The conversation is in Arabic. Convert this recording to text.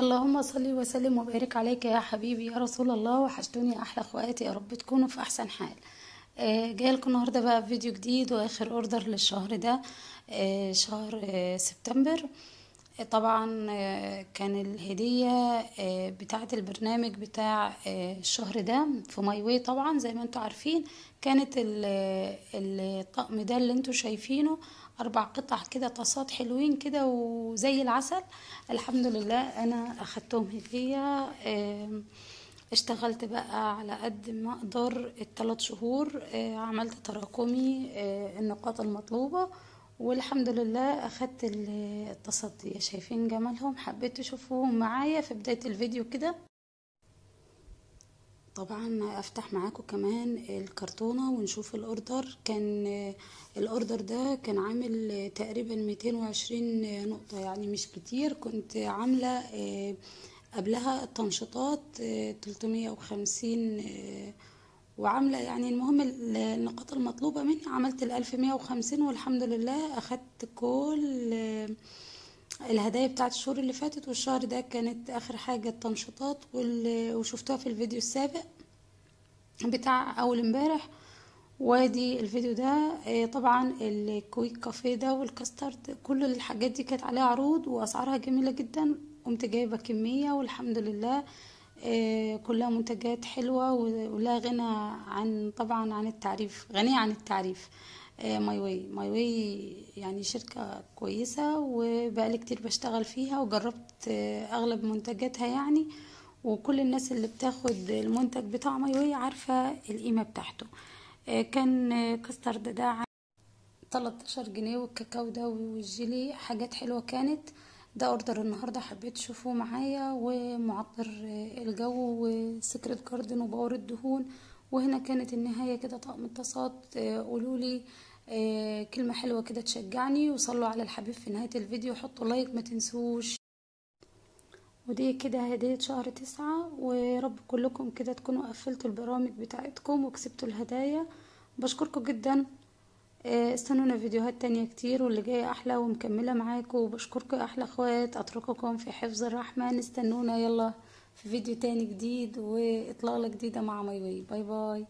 اللهم صل وسلم وبارك عليك يا حبيبي يا رسول الله وحشتوني أحلى أخواتي يا رب تكونوا في أحسن حال. آه، جاية لكم النهارده بقى فيديو جديد وآخر order للشهر ده آه، شهر آه، سبتمبر. طبعا آه، كان الهدية آه، بتاعة البرنامج بتاع آه، الشهر ده في My Way طبعا زي ما أنتوا عارفين. كانت ال- الطقم ده اللي أنتوا شايفينه أربع قطع كده طاسات حلوين كده وزي العسل. الحمد لله أنا أخدتهم هدية اشتغلت بقى على قد ما أقدر الثلاث شهور عملت تراكمي النقاط المطلوبة والحمد لله أخدت ال- الطاسات دي شايفين جمالهم؟ حبيت تشوفوهم معايا في بداية الفيديو كده. طبعا أفتح معاكم كمان الكرتونة ونشوف الأوردر. كان الأوردر ده كان عامل تقريبا 220 نقطة يعني مش كتير. كنت عاملة آه، قبلها التنشيطات آه، 350 آه، وعاملة يعني المهم ال- النقاط المطلوبة مني عملت الألف مية وخمسين والحمد لله أخدت كل آه، الهدايا بتاعت الشهور اللي فاتت والشهر ده كانت آخر حاجة التنشيطات وشفتوها في الفيديو السابق بتاع أول امبارح. وادي الفيديو ده آه، طبعا ال Quick Cafe ده والكاسترد كل الحاجات دي كانت عليها عروض وأسعارها جميلة جدا قمت جايبة كمية والحمد لله كلها منتجات حلوة ولا غنى عن طبعا عن التعريف غنية عن التعريف. My Way. My Way يعني شركة كويسة وبقالي كتير بشتغل فيها وجربت أغلب منتجاتها يعني. وكل الناس اللي بتاخد المنتج بتاع My Way عارفة القيمة بتاعته. آه، كان كاسترد ده عامل 13 جنيه والكاكاو ده والجيلي حاجات حلوة كانت. ده order النهاردة حبيت تشوفوه معايا ومعطر الجو و Secret Garden و power الدهون وهنا كانت النهاية كده طقم آه، قولولي آه، كلمة حلوة كده تشجعني وصلوا على الحبيب في نهاية الفيديو حطوا like ما تنسوش. ودي كده هدية شهر تسعة ورب كلكم كده تكونوا قفلتوا البرامج بتاعتكم وكسبتوا الهدايا. بشكركم جدا. استنونا فيديوهات تانية كتير واللي جاية أحلى ومكملة معاكم وبشكركم أحلى أخوات. أترككم في حفظ الرحمن استنونا يلا في فيديو تاني جديد وإطلالة جديدة مع My Way bye bye.